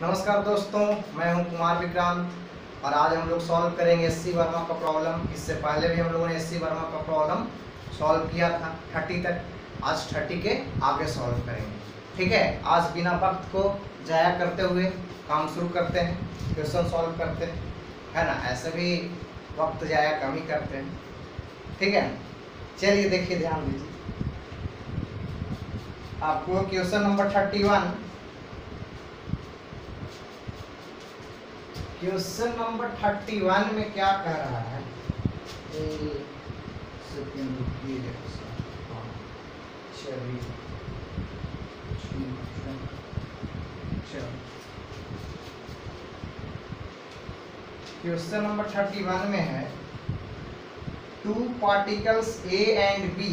नमस्कार दोस्तों, मैं हूँ कुमार विक्रांत और आज हम लोग सॉल्व करेंगे एस सी वर्मा का प्रॉब्लम इससे पहले भी हम लोगों ने एस सी वर्मा का प्रॉब्लम सॉल्व किया था थर्टी तक। आज थर्टी के आगे सॉल्व करेंगे। ठीक है, आज बिना वक्त को जाया करते हुए काम शुरू करते हैं क्वेश्चन सॉल्व करते हैं। है ना, ऐसे भी वक्त जाया कम ही करते हैं। ठीक है, चलिए देखिए, ध्यान दीजिए। आपको question number thirty one question number thirty one में क्या कह रहा है? क्वेश्चन नंबर थर्टी वन में है two particles A and B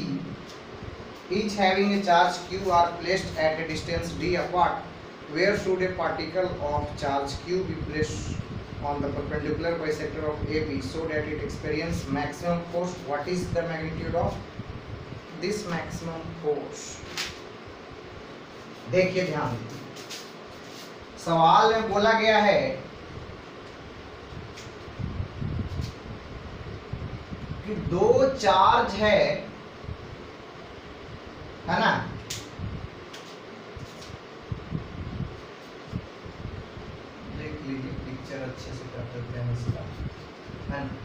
each having a charge Q are placed at a distance D apart where should a particle of charge Q be placed on the perpendicular bisector of ab so that it experience maximum force what is the magnitude of this maximum force देखिए ध्यान सवाल में बोला गया है कि दो charge है है ना देख लीजिए पिक्चर अच्छे से कर देते हैं इसका है।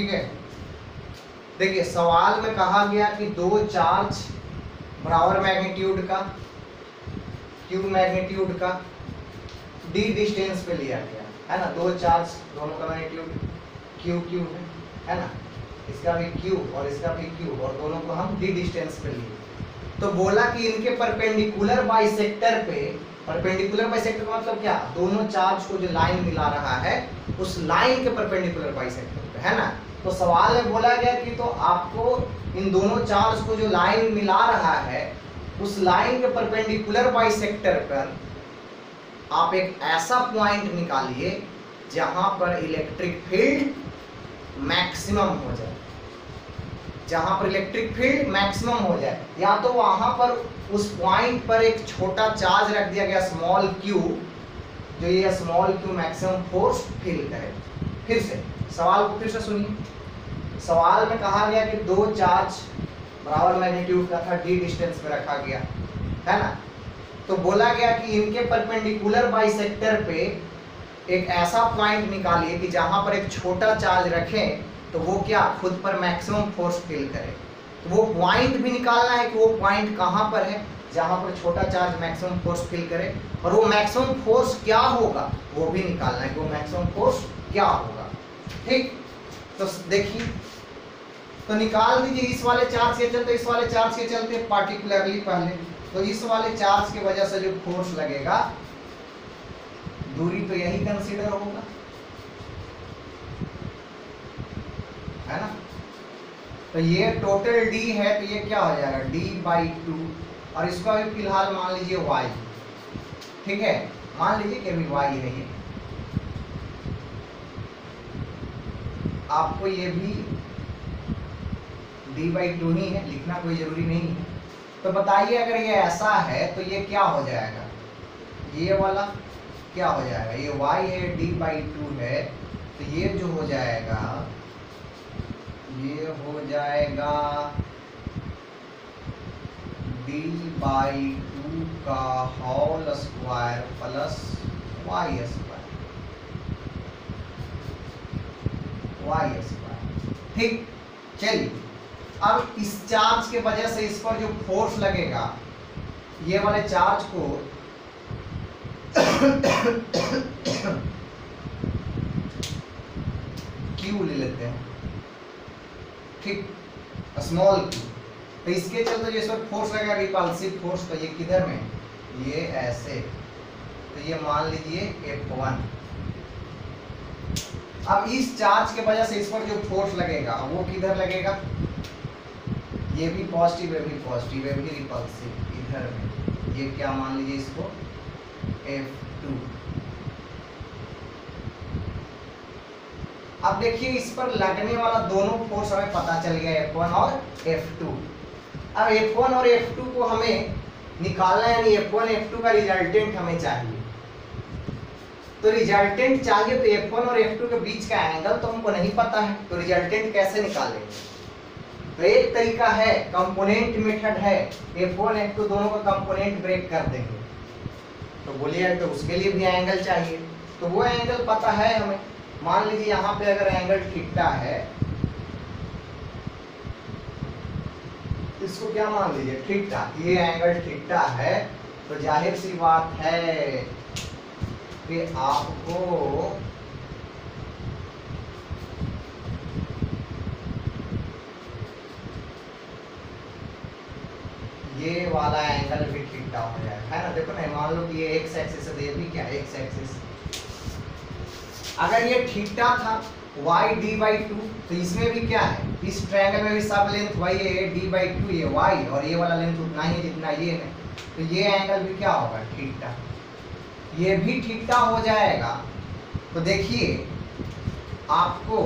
ठीक है? देखिए, सवाल में कहा गया कि दो चार्ज बराबर मैग्नीट्यूड का क्यू मैग्नीट्यूड का डी डिस्टेंस पे लिया गया, है ना? दो चार्ज दोनों का मैग्नीट्यूड क्यू क्यू है है ना? इसका भी क्यू और इसका भी क्यू और दोनों को हम डी डिस्टेंस पे लिए। तो बोला कि इनके परपेंडिकुलर बाइसेक्टर पे, परपेंडिकुलर बाइसेक्टर का मतलब क्या? दोनों चार्ज को जो लाइन मिला रहा है, उस लाइन के परपेंडिकुलर बाइसेक्टर पे, है ना? तो सवाल में बोला गया कि तो आपको इन दोनों चार्ज को जो लाइन मिला रहा है, उस लाइन के परपेंडिकुलर बाइसेक्टर पर आप एक ऐसा पॉइंट निकालिए जहाँ पर इलेक्ट्रिक फ़ील्ड मैक्सिमम हो जाए। जहाँ पर इलेक्ट्रिक फ़ील्ड मैक्सिमम हो जाए। या तो वहाँ पर उस पॉइंट पर एक छोटा चार्ज रख दिया गया स्मॉल क्यू जो ये small Q maximum force feel करे फिर से सवाल को फिर से सुनिए। सवाल में कहा गया कि दो चार्ज बराबर मैग्नीट्यूड का था डी डिस्टेंस पे रखा गया। है ना? तो बोला गया कि इनके परपेंडिकुलर बाइसेक्टर पे एक ऐसा पॉइंट निकालिए कि जहाँ पर एक छोटा चार्ज रखें तो वो क्या? खुद पर मैक्सिमम फोर्स फील करे। तो वो पॉइंट भी निकालना है कि वो पॉइंट कहाँ पर है? जहाँ पर छोटा चार्ज मैक्सिमम फोर्स फील करे। और वो मैक्सिमम फोर्स क्या होगा? वो भी निकालना है कि वो मैक्सिमम फोर्स क्या होगा। ठीक? तो देखिए। तो निकाल दीजिए इस वाले चार्ज के चलते, इस वाले चार्ज के चलते पार्टिकुलरली पहले। तो इस वाले चार्ज की वजह से जो फोर्स लगेगा, दूरी तो यही कंसीडर होगा। है ना? तो ये टोटल डी है तो ये क्या हो जाएगा? डी बाई टू और इसका भी फ़िलहाल मान लीजिए वाई ठीक है? मान लीजिए कि अभी वाई है ये। आपको ये भी डी बाई टू ही है, लिखना कोई ज़रूरी नहीं है। तो बताइए, अगर ये ऐसा है तो ये क्या हो जाएगा? ये वाला क्या हो जाएगा? ये y है डी बाई टू है तो ये जो हो जाएगा, ये हो जाएगा डी बाई टू का whole square plus Y square Y square ठीक? चलिए। अब इस चार्ज के वजह से इस पर जो फोर्स लगेगा, ये वाले चार्ज को क्यू ले लेते हैं। ठीक? स्मॉल क्यू तो इसके चलते जो इस पर फोर्स लगेगा रिपल्सिव फोर्स तो ये किधर में? ये ऐसे। तो ये मान लीजिए एफ़ वन अब इस चार्ज के वजह से इस पर जो फोर्स लगेगा, वो किधर लगेगा? ये भी पॉजिटिव है भी पॉजिटिव है भी रिपल्सिव इधर में। ये क्या मान लीजिए इसको? एफ़ टू अब देखिए, इस पर लगने वाला दोनों फोर्स हमें पता चल गया F1 और F2 अब F1 और F2 को हमें निकालना यानी F1 F2 का रिजल्टेंट हमें चाहिए। तो रिजल्टेंट चाहिए तो F1 और एफ़ टू के बीच का एंगल तो हमको नहीं पता है तो रिजल्टेंट कैसे निकालेंगे? तो एक तरीका है कंपोनेंट मेथड है। F1 F2 दोनों का कंपोनेंट ब्रेक कर देंगे। तो बोलिए तो उसके लिए भी एंगल चाहिए। तो वो एंगल पता है हमें। मान लीजिए यहाँ पे अगर एंगल थीटा है, इसको क्या मान लीजिए? थीटा। ये एंगल थीटा है तो ज़ाहिर सी बात है कि आपको ये वाला एंगल भी थीटा हो जाएगा। है ना? देखो ना, मान लो कि ये एक्स एक्सिस है तो ये भी क्या एक्स एक्सिस अगर ये थीटा था, y d बाई टू तो इसमें भी क्या है? इस ट्रायंगल में भी सब लेंथ y है d बाई टू ये y, और ये वाला लेंथ उतना ही है जितना ये है। तो ये एंगल भी क्या होगा? थीटा ये भी ठीक ठाक हो जाएगा। तो देखिए, आपको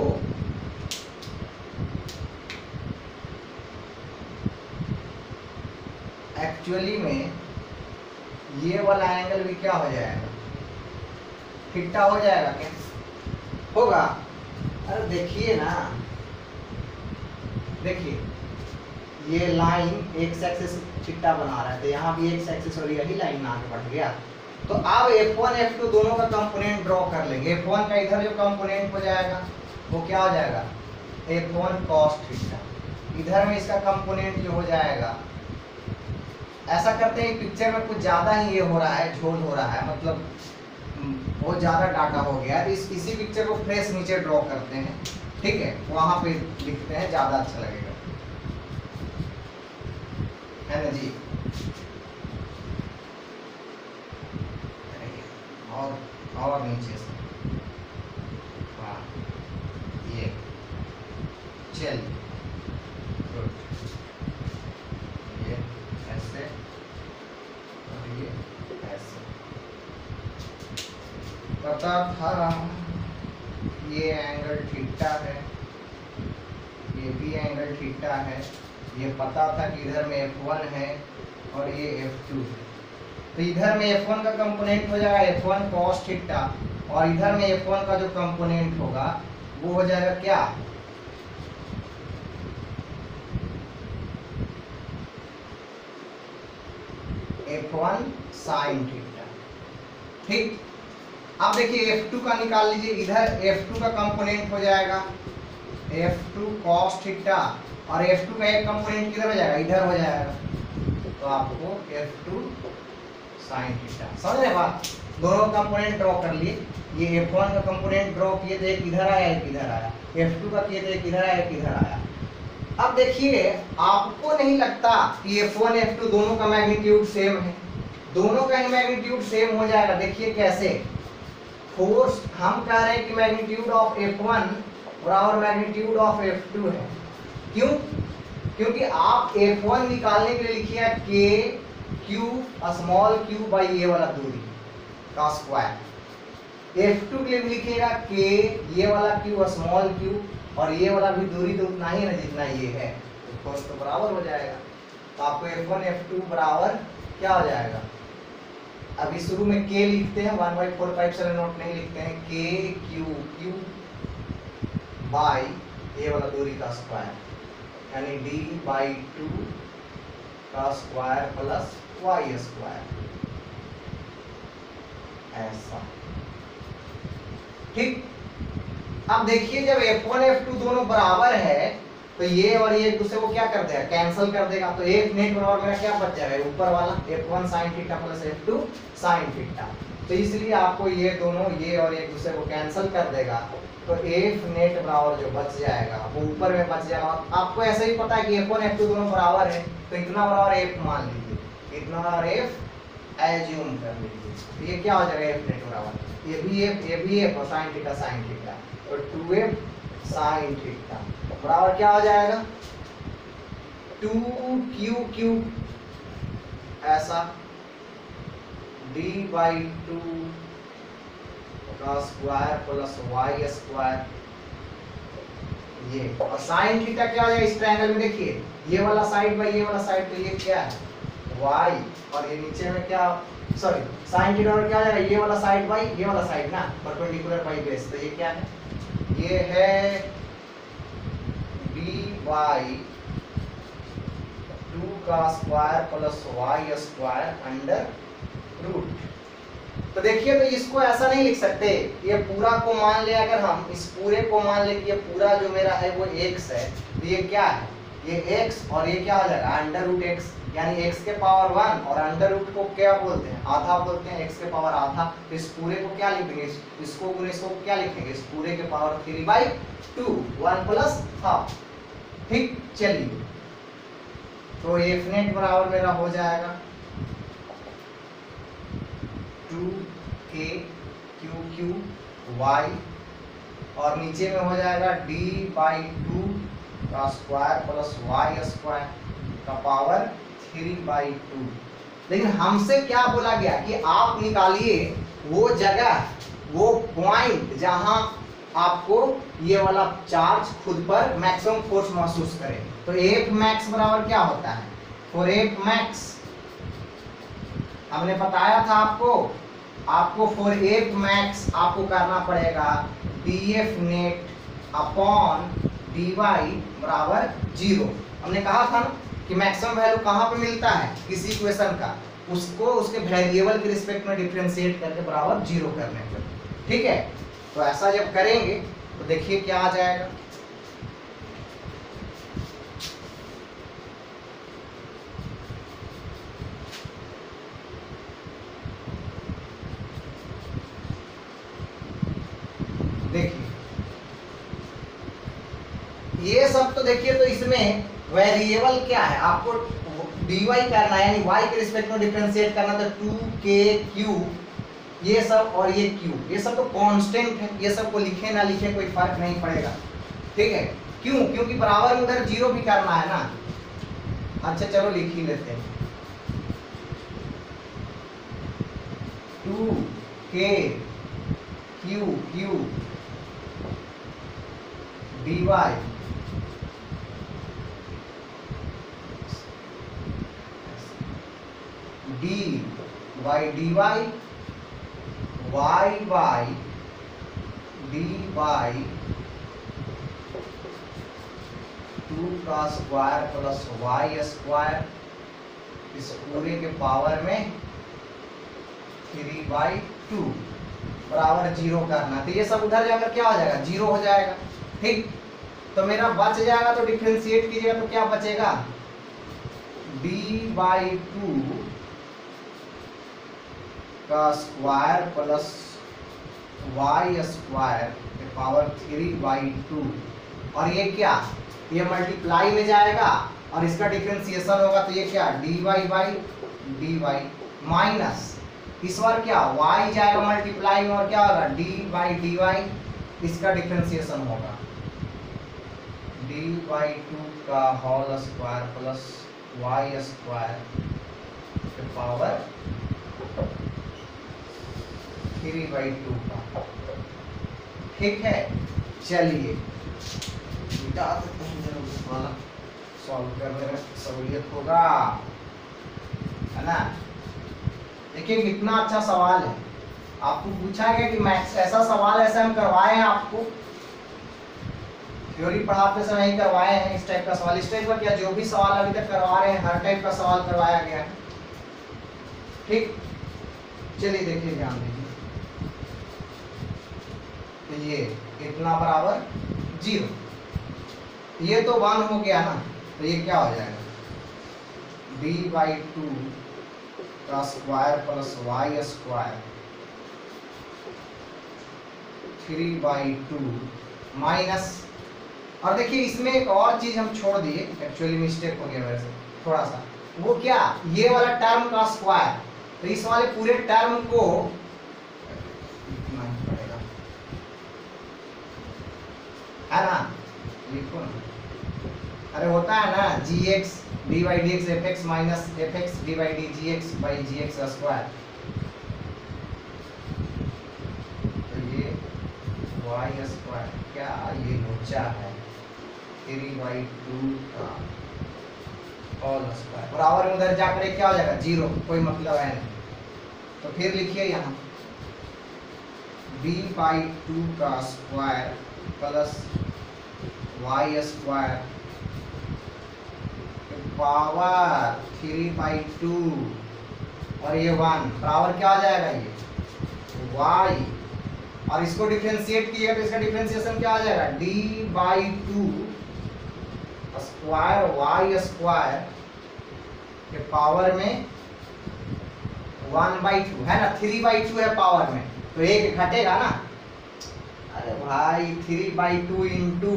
एक्चुअली में ये वाला एंगल भी क्या हो जाएगा? थीटा हो जाएगा क्या? होगा। अरे देखिए ना, देखिए, ये लाइन एक्स एक्सिस चिट्टा बना रहा है तो यहाँ भी एक्स एक्सिस और यही लाइन आगे बढ़ गया। तो अब F1 F2 दोनों का कंपोनेंट ड्रॉ कर लेंगे। F1 का इधर जो कंपोनेंट हो जाएगा, वो क्या हो जाएगा? F1 cos थीटा इधर में इसका कंपोनेंट जो हो जाएगा, ऐसा करते हैं पिक्चर में कुछ ज़्यादा ही ये हो रहा है, झोल हो रहा है मतलब बहुत ज़्यादा डाटा हो गया है इस, इसी पिक्चर को फ्रेश नीचे ड्रॉ करते हैं। ठीक है? वहाँ पे लिखते हैं, ज़्यादा अच्छा लगेगा। है ना जी? और और नीचे से हाँ ये ऐसे और ये ऐसे पता था ये एंगल थीटा है। ये भी एंगल थीटा है। ये पता था कि इधर में F1 है और ये F2 है। तो इधर में F1 का कंपोनेंट हो जाएगा F1 cos थीटा और इधर में F1 का जो कंपोनेंट होगा, वो हो जाएगा क्या? F1 sin थीटा ठीक? अब देखिए F2 का निकाल लीजिए, इधर F2 का कंपोनेंट हो जाएगा। F2 cos थीटा और F2 का एक कंपोनेंट किधर हो जाएगा? इधर हो जाएगा। तो आपको F2 sin थीटा। समझ रहे बात? दोनों कंपोनेंट ड्रॉ कर लिए। ये F1 का कंपोनेंट ड्रॉ किए थे एक इधर आया, एक इधर आया। F2 का किए थे एक इधर आया, एक इधर आया। अब देखिए, आपको नहीं लगता कि F1 F2 दोनों का मैग्नीट्यूड सेम है? दोनों का ही मैग्नीट्यूड सेम हो जाएगा। देखिए कैसे। फोर्स हम कह रहे हैं कि मैग्नीट्यूड ऑफ़ F1 बराबर मैग्नीट्यूड ऑफ़ F2 है। क्यों? क्योंकि आप F1 निकालने के लिए लिखिए K Q small Q by ये वाला दूरी, का स्क्वायर F2 के लिए भी लिखिएगा, K ये वाला Q स्मॉल क्यू और ये वाला भी दूरी तो उतना ही है जितना ये है. तो तो बराबर हो जाएगा. तो आपको F1 F2 बराबर क्या हो जाएगा? अभी शुरू में k लिखते हैं one by four five seven note नहीं लिखते हैं. k q q बाई ये वाला दूरी का स्क्वायर यानी d बाई टू का स्क्वायर प्लस वाई स्क्वायर ऐसा। ठीक? अब देखिए, जब F1 F2 दोनों बराबर है तो ये और ये एक दूसरे को क्या कर देगा? कैंसिल कर देगा। तो एक नेट बराबर मेरा क्या बच जाएगा? ऊपर वाला F1 sin theta plus F2 sin theta तो इसलिए आपको ये दोनों, ये और एक दूसरे को कैंसिल कर देगा। तो एफ़ नेट बराबर जो बच जाएगा, वो ऊपर में बच जाएगा। आपको ऐसे ही पता है कि एफ़ वन एफ़ टू दोनों बराबर है तो इतना बराबर एफ़ मान लीजिए। एज्यूम कर लीजिए। तो ये क्या हो जाएगा एफ़ बराबर? ये भी एफ़ ये भी एफ़ और साइन थीटा साइन थीटा तो टू एफ़ साइन थीटा बराबर क्या हो जाएगा? टू क्यू क्यू ऐसा डी बाई टू का स्क्वायर प्लस वाई स्क्वायर ये। और साइन थीटा क्या हो जाएगा? इस ट्रायंगल में देखिए। ये वाला साइड बाई ये वाला साइड तो ये क्या है? वाई और ये नीचे में क्या सॉरी साइन थीटा और क्या हो जाएगा? ये वाला साइड बाई ये वाला साइड ना परपेंडिकुलर बाई बेस तो ये क्या है? ये है डी बाई टू का square plus y square under root तो देखिए तो इसको ऐसा नहीं लिख सकते। ये पूरा को मान ले, अगर हम इस पूरे को मान ले कि ये पूरा जो मेरा है वो x है तो ये क्या है? ये x और ये क्या हो जाएगा? अंडर रूट एक्स यानी x के पावर वन और अंडर रूट को क्या बोलते हैं? आधा बोलते हैं x के पावर आधा। तो इस पूरे को क्या लिखेंगे? इसको गुने इसको क्या लिखेंगे? इस पूरे के power three by two one plus half ठीक? चलिए। तो एफ़ नेट बराबर मेरा हो जाएगा। टू के क्यू क्यू वाई और नीचे में हो जाएगा डी बाई टू का स्क्वायर प्लस वाई स्क्वायर का पावर थ्री बाई टू लेकिन हमसे क्या बोला गया कि आप निकालिए वो जगह, वो पॉइंट जहाँ आपको ये वाला चार्ज खुद पर मैक्सिमम फोर्स महसूस करे। तो एफ़ मैक्स बराबर क्या होता है? फॉर एफ़ मैक्स हमने बताया था आपको आपको फॉर एफ़ मैक्स आपको करना पड़ेगा d f net upon d y बराबर ज़ीरो हमने कहा था ना कि मैक्सिमम वैल्यू कहाँ पे मिलता है? किसी इक्वेशन का। उसको, उसके वेरिएबल के रिस्पेक्ट में डिफ्रेंशिएट करके बराबर ज़ीरो करने पर ठीक है? तो ऐसा जब करेंगे तो देखिए क्या आ जाएगा। देखिए। ये सब तो देखिए तो इसमें वेरिएबल क्या है? आपको dy करना है, यानी y के रिस्पेक्ट में डिफरेंशिएट करना तो टू के क्यू ये सब और ये क्यू ये सब तो कांस्टेंट है, ये सबको लिखे ना लिखे कोई फ़र्क नहीं पड़ेगा। ठीक है? क्यों? क्योंकि बराबर उधर ज़ीरो भी करना है ना। अच्छा चलो लिख ही लेते हैं। Two k q q dy d by dy y by d by two का स्क्वायर प्लस वाई स्क्वायर इस पूरे के पावर में थ्री बाई टू बराबर ज़ीरो करना। तो ये सब उधर जाकर क्या हो जाएगा? ज़ीरो हो जाएगा। ठीक? तो मेरा बच जाएगा तो डिफ्रेंशिएट कीजिएगा तो क्या बचेगा? डी बाई टू का square plus y square power three by two और ये क्या? ये मल्टीप्लाई में जाएगा और इसका डिफ्रेंसिएशन होगा तो ये क्या? D y by d y minus इस बार क्या? वाई जाएगा मल्टीप्लाई में और क्या होगा? डी बाई डी वाई इसका डिफ्रेंसिएशन होगा। डी बाई टू का whole square plus y square power three by two का ठीक है चलिए सॉल्व में सहूलियत होगा। है ना? देखिए, कितना अच्छा सवाल है। आपको पूछा गया कि मैथ्स ऐसा सवाल ऐसा हम करवाए हैं आपको? थ्योरी पढ़ाते समय ही करवाए हैं, इस टाइप का सवाल। इस टाइप का क्या? जो भी सवाल अभी तक करवा रहे हैं, हर टाइप का सवाल करवाया गया है। ठीक? चलिए, देखिए ध्यान दीजिए तो ये इतना बराबर ज़ीरो। ये तो वन हो गया ना तो ये क्या हो जाएगा? डी बाई टू का square plus y square three by two minus और देखिए, इसमें एक और चीज़ हम छोड़ दिए एक्चुअली मिस्टेक हो गया वैसे थोड़ा सा। वो क्या? ये वाला टर्म का स्क्वायर तो इस वाले पूरे टर्म को लिखना ही पड़ेगा है ना। लिखो अरे होता है ना g x d by d x f x minus f x d by d g x by g x square तो ये वाई स्क्वायर क्या ये लोचा है? थ्री बाई टू का होल स्क्वायर बराबर में उधर जाकर क्या हो जाएगा? ज़ीरो कोई मतलब है नहीं। तो फिर लिखिए यहाँ। बी बाई टू का square plus y square power three by two और ये वन बराबर क्या आ जाएगा ये? वाई और इसको डिफ्रेंशिएट किएगा तो इसका डिफ्रेंशिएशन क्या आ जाएगा? D by two square y square के पावर में वन बाई टू है ना? थ्री बाई टू है पावर में. तो एक घटेगा ना? अरे भाई थ्री बाई टू इंटू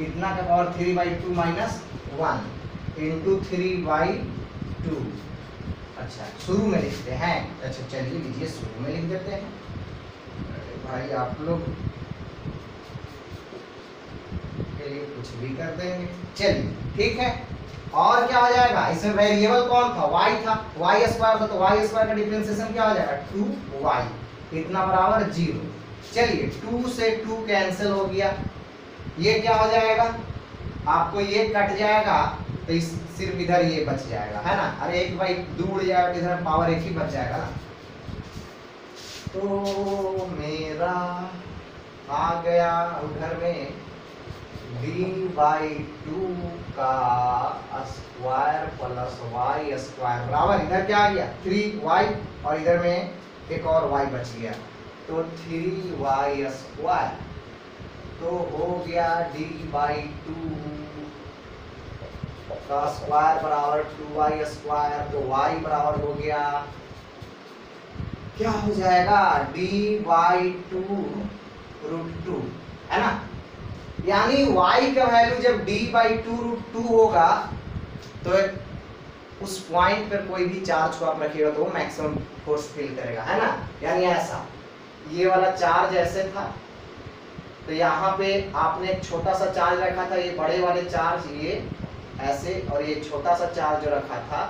इतना का power three by two minus one into three by two अच्छा शुरू में लिखते हैं। अच्छा चलिए लीजिए, शुरू में लिख देते हैं। भाई, आप लोग के लिए कुछ भी कर देंगे। चलिए, ठीक है। और क्या हो जाएगा? इसमें वेरिएबल कौन था? y था। y स्क्वायर था तो y स्क्वायर का डिफरेंशिएशन क्या हो जाएगा? टू वाई इतना बराबर ज़ीरो चलिए टू से टू कैंसिल हो गया। ये क्या हो जाएगा? आपको ये कट जाएगा तो इस सिर्फ़ इधर ये बच जाएगा, है ना? अरे एक बाई दूर जाएगा तो इधर पावर एक ही बच जाएगा ना? तो मेरा आ गया उधर में डी बाई टू का स्क्वायर प्लस वाई स्क्वायर बराबर। इधर क्या आ गया? थ्री वाई और इधर में एक और वाई बच गया। तो थ्री वाई स्क्वायर तो हो गया डी बाई टू का स्क्वायर बराबर टू वाई स्क्वायर तो वाई बराबर हो गया। क्या हो जाएगा? D by two root two है ना? यानी y का वैल्यू जब d by two root two होगा तो उस पॉइंट पर कोई भी चार्ज को आप रखिएगा तो वो मैक्सिमम फोर्स फील करेगा, है ना? यानी ऐसा। ये वाला चार्ज ऐसे था। तो यहाँ पे आपने एक छोटा सा चार्ज रखा था, ये बड़े वाले चार्ज, ये ऐसे, और ये छोटा सा चार्ज जो रखा था,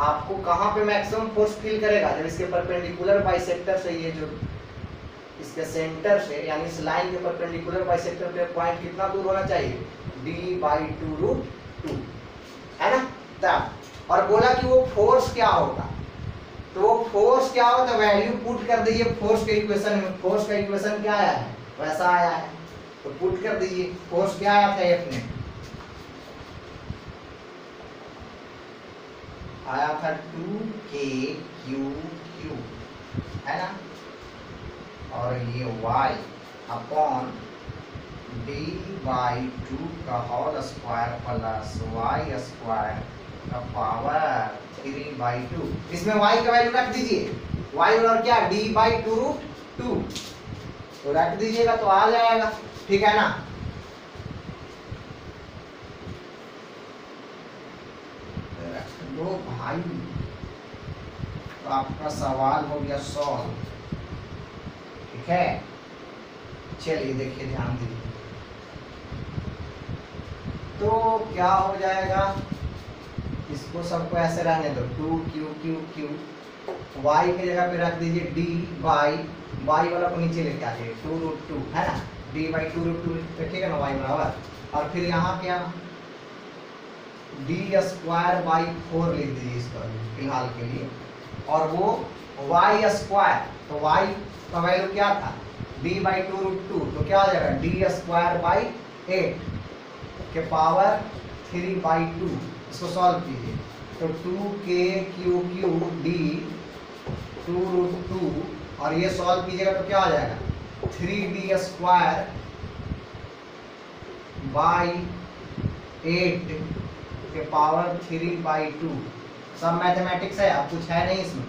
आपको कहाँ पे मैक्सिमम फोर्स फील करेगा? जब इसके परपेंडिकुलर बाइसेक्टर से ये जो इसके सेंटर से, यानी इस लाइन के परपेंडिकुलर बाइसेक्टर पे पॉइंट कितना दूर होना चाहिए? D by two root two है ना? तब, और बोला कि वो फोर्स क्या होगा? तो वो फोर्स क्या होगा? तो वैल्यू पुट कर दीजिए फोर्स के इक्वेशन में फोर्स का इक्वेशन क्या आया है? वैसा आया है। तो पुट कर दीजिए। फोर्स क्या आया था एफ़ में? आया था टू के क्यू क्यू, है ना? और ये y upon d by two का whole square plus y square का पावर थ्री बाई टू इसमें y का वैल्यू रख दीजिए। y और क्या? d by two root two तो रख दीजिएगा तो आ जाएगा, ठीक है ना? दो भाई तो आपका सवाल हो गया सॉल्व, ठीक है? चलिए देखिए ध्यान दीजिए। तो क्या हो जाएगा? इसको सबको ऐसे रहने दो two q q q. Y की जगह पे रख दीजिए डी बाई वाई वाला को नीचे लेके आ जाइए टू रूट टू है ना? D by two root two रखिएगा ना वाई बराबर? और फिर यहाँ क्या? डी स्क्वायर बाई फोर लिख दीजिए इस पर, फ़िलहाल के लिए। और वो वाई स्क्वायर तो वाई का वैल्यू क्या था? D by two root two तो क्या आ जाएगा? डी स्क्वायर बाई एट के पावर थ्री बाई टू इसको सॉल्व कीजिए। तो two k q q d two root two और ये सॉल्व कीजिएगा तो क्या आ जाएगा? Three d square by eight के पावर थ्री बाई टू सब मैथमेटिक्स है, अब कुछ है नहीं इसमें।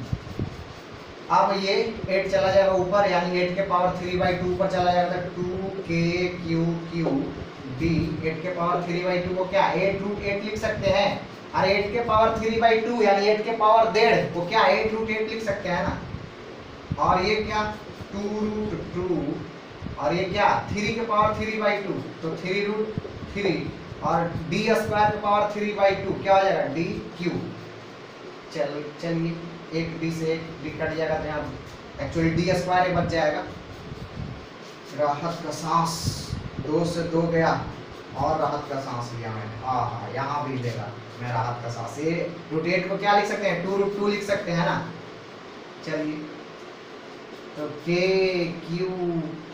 अब ये एट चला जाएगा ऊपर, यानी एट के पावर थ्री बाई टू पर चला जाएगा two k q q d eight के पावर थ्री बाई टू को क्या? एट रूट एट लिख सकते हैं। और एट के पावर थ्री बाई टू यानी एट के पावर डेढ़ को क्या एट रूट एट लिख सकते हैं ना? और ये क्या? टू रूट टू और ये क्या? थ्री के पावर थ्री बाई टू तो थ्री रूट थ्री और डी स्क्वायर के पावर थ्री बाई टू क्या हो जाएगा? डी क्यू चलिए चलिए, एक डी से एक डी कट जाएगा तो यहाँ एक्चुअली डी स्क्वायर बच जाएगा। राहत का सांस, दो से दो गया और राहत का सांस लिया मैंने। हाँ हाँ यहाँ भी लेगा मैं हाथ का सांस। ये रोटेट को क्या लिख सकते हैं? टू रूट टू लिख सकते हैं ना? चलिए। तो के क्यू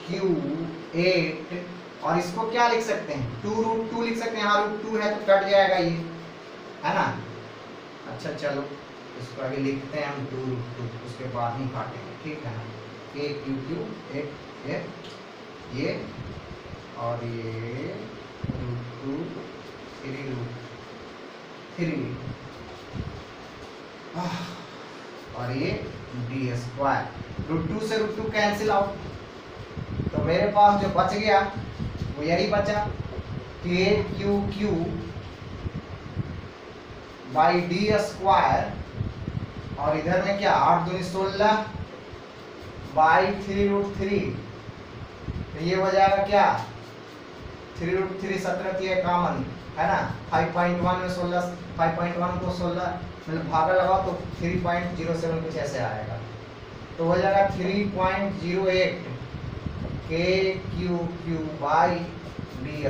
क्यू एट और इसको क्या लिख सकते हैं? टू रूट टू लिख सकते हैं। यहाँ रूट टू है तो कट जाएगा ये, है ना? अच्छा चलो। इसको आगे लिखते हैं हम टू रूट टू उसके बाद ही काटेंगे, ठीक है ना? के क्यू क्यू एट एट ये, और ये root two three root three और ये डी स्क्वायर रूट टू से रूट टू कैंसिल आउट तो मेरे पास जो बच गया, वो यही बचा। K q q by d square और इधर में क्या? आठ दूनी सोलह बाई थ्री रूट थ्री तो ये हो जाएगा क्या? थ्री रूट थ्री सत्रह की कॉमन है ना? फाइव पॉइंट वन में सोलह फाइव पॉइंट वन को सोलह मतलब भागा लगाओ तो थ्री पॉइंट ज़ीरो सेवन कुछ ऐसे आएगा। तो हो जाएगा three point zero eight k q q by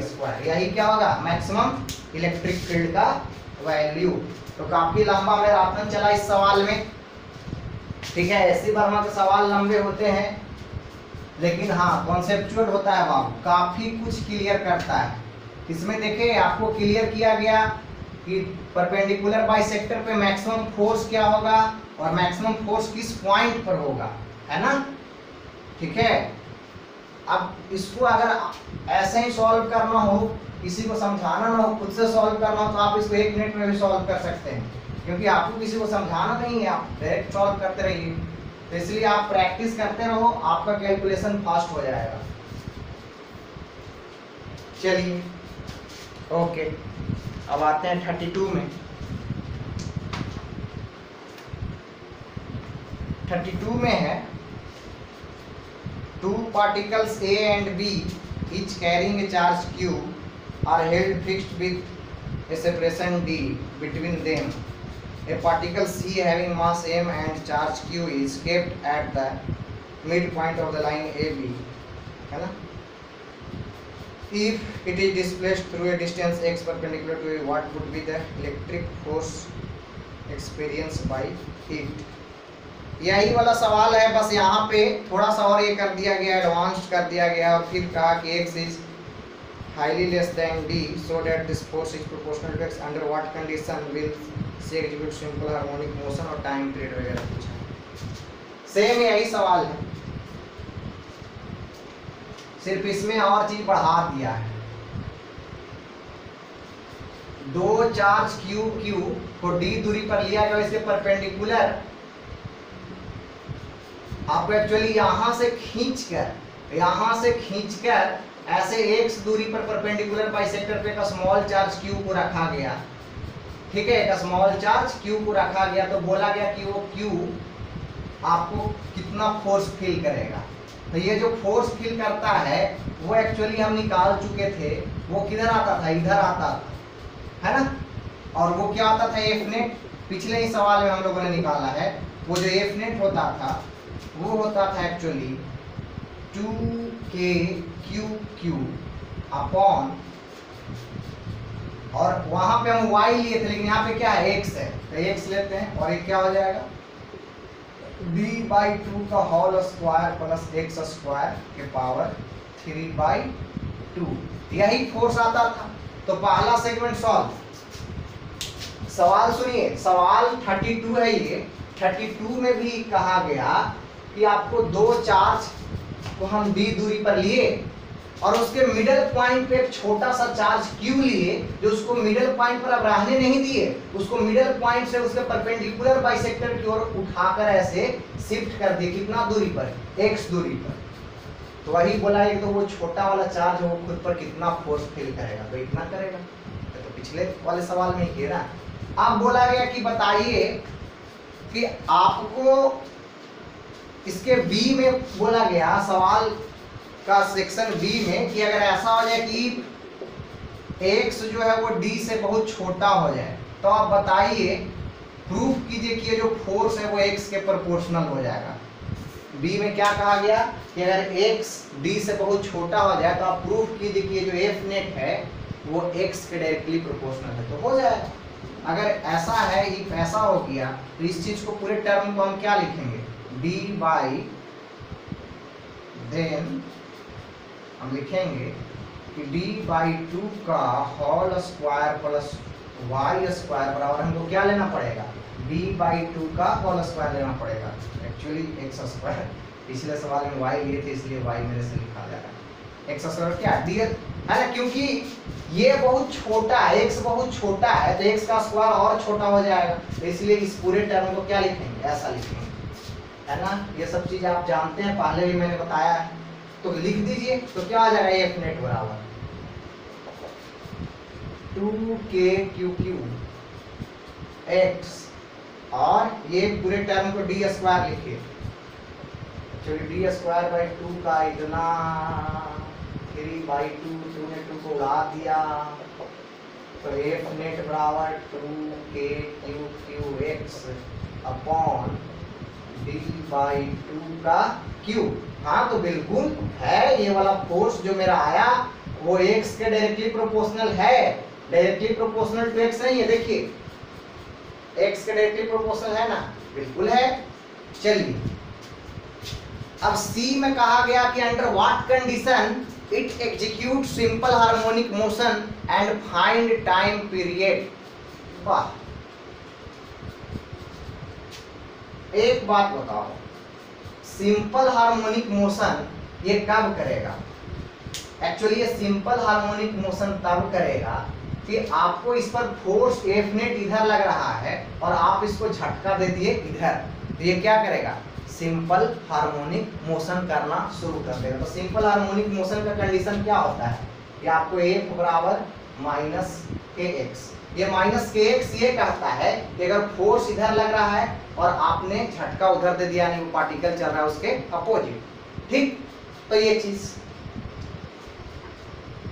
square यही क्या होगा? मैक्सिमम इलेक्ट्रिक फ़ील्ड का वैल्यू तो काफ़ी लंबा मैराथन चला इस सवाल में, ठीक है? ऐसी वर्मा के सवाल लंबे होते हैं, लेकिन हाँ कॉन्सेप्चुअल होता है बाबू काफ़ी कुछ क्लियर करता है। इसमें देखिए आपको क्लियर किया गया कि परपेंडिकुलर बाइसेक्टर पे मैक्सिमम फोर्स क्या होगा और मैक्सिमम फोर्स किस पॉइंट पर होगा, है ना? ठीक है? अब इसको अगर ऐसे ही सॉल्व करना हो, किसी को समझाना ना हो, खुद से सॉल्व करना हो तो आप इसको एक मिनट में भी सॉल्व कर सकते हैं। क्योंकि आपको किसी को समझाना नहीं है, आप डायरेक्ट सॉल्व करते रहिए। तो इसलिए आप प्रैक्टिस करते रहो, आपका कैलकुलेशन फास्ट हो जाएगा। चलिए। ओके। अब आते हैं थर्टी टू में। थर्टी टू में है। Two particles A and B each carrying charge q are held fix with separation d between them a particle C having mass m and charge q is kept at the mid point of the line A B है ना? if it is displaced through a distance x perpendicular to it what would be the electric force experienced by it यही वाला सवाल है, बस यहाँ पे थोड़ा सा और ये कर दिया गया एडवांस कर दिया गया, और फिर कहा कि x is highly less than d so that this force is proportional to x under what condition will C execute simple harmonic motion और टाइम पीरियड वगैरह सेम यही सवाल है। सिर्फ़ इसमें और चीज़ बढ़ा दिया है। दो चार्ज q q को d दूरी पर लिया गया इसके परपेंडिकुलर आपको एक्चुअली यहाँ से खींचकर, यहाँ से खींचकर ऐसे एक्स दूरी पर परपेंडिकुलर बाइसेक्टर पे एक स्मॉल चार्ज क्यू को रखा गया। ठीक है, एक स्मॉल चार्ज क्यू को रखा गया तो बोला गया कि वो क्यू आपको कितना फोर्स फील करेगा। तो ये जो फोर्स फील करता है, वो एक्चुअली हम निकाल चुके थे। वो किधर आता था? इधर आता था। है ना? और वो क्या आता था एफ़ नेट पिछले ही सवाल में हम लोगों ने निकाला है। वो जो एफ़ नेट होता था, वो होता था actually two k q q upon और वहाँ पे हम वाई लिए थे, लेकिन यहाँ पे क्या है? एक्स है। तो x लेते हैं और ये क्या हो जाएगा? B बाई टू का whole square plus x square के पावर थ्री बाई टू यही फोर्स आता था। तो पहला सेगमेंट सॉल्व सवाल सुनिए। सवाल 32 है ये। 32 में भी कहा गया कि आपको दो चार्ज को हम बी दूरी पर लिए। और उसके मिडल पॉइंट पे एक छोटा सा चार्ज क्यू लिए, जो उसको मिडल पॉइंट पर अब रहने नहीं दिए, उसको मिडल पॉइंट से उसके परपेंडिकुलर बाइसेक्टर की ओर उठाकर ऐसे शिफ्ट कर दिए कितना दूरी पर? एक्स दूरी पर। तो वही बोला है तो वो छोटा वाला चार्ज वो खुद पर कितना फोर्स फील करेगा? तो इतना करेगा। तो पिछले वाले सवाल में ही ना अब बोला गया कि बताइए कि आपको इसके बी में बोला गया सवाल का सेक्शन बी में कि अगर ऐसा हो जाए कि एक्स जो है वो डी से बहुत छोटा हो जाए तो आप बताइए प्रूफ कीजिए कि ये जो फोर्स है वो एक्स के प्रोपोर्शनल हो जाएगा। बी में क्या कहा गया कि अगर एक्स डी से बहुत छोटा हो जाए तो आप प्रूफ कीजिए कि ये जो एफ़ नेट है, वो एक्स के डायरेक्टली प्रोपोर्शनल है तो हो जाएगा अगर ऐसा है इफ़ ऐसा हो गया तो इस चीज़ को पूरे टर्म को हम क्या लिखेंगे? डी बाई देन हम लिखेंगे कि डी बाई टू का whole square plus y square बराबर हमको क्या लेना पड़ेगा? डी बाई टू का होल स्क्वायर लेना पड़ेगा। एक्चुअली एक्स स्क्वायर पिछले सवाल में वाई लिए थे, इसलिए वाई मेरे से लिखा जा रहा है। एक्स स्क्वायर क्या डी है। ना? क्योंकि ये बहुत छोटा है एक्स बहुत छोटा है तो एक्स का स्क्वायर और छोटा हो जाएगा। तो इसलिए इस पूरे टर्म को क्या लिखेंगे? ऐसा लिखेंगे। है ना? ये सब चीज़ आप जानते हैं, पहले भी मैंने बताया है। तो लिख दीजिए तो क्या आ जाएगा एफ़ नेट बराबर? Two k q q x, और ये पूरे टर्म को डी स्क्वायर लिखिए। चलिए डी स्क्वायर बाई टू का इतना, थ्री बाई टू टू ने टू को उड़ा दिया। तो एफ़ नेट बराबर two k q q x upon d by two का क्यू हाँ तो बिल्कुल है, ये वाला फोर्स जो मेरा आया, वो एक्स के डायरेक्टली प्रोपोर्शनल है। डायरेक्टली प्रोपोर्शनल टू एक्स नहीं है, देखिए। एक्स के डायरेक्टली प्रोपोर्शनल है ना? बिल्कुल है। चलिए। अब सी में कहा गया कि under what condition it execute simple harmonic motion and find time period वाह। एक बात बताओ। सिंपल हार्मोनिक मोशन ये कब करेगा? एक्चुअली ये सिंपल हार्मोनिक मोशन तब करेगा कि आपको इस पर फोर्स एफ़ नेट इधर लग रहा है और आप इसको झटका दे दिए इधर। तो ये क्या करेगा? सिंपल हार्मोनिक मोशन करना शुरू कर देगा। तो सिंपल हार्मोनिक मोशन का कंडीशन क्या होता है? कि आपको एफ़ बराबर माइनस के एक्स ये माइनस के एक्स ये कहता है कि अगर फोर्स इधर लग रहा है और आपने झटका उधर दे दिया नहीं वो पार्टिकल चल रहा है उसके अपोजिट। ठीक? तो ये चीज़।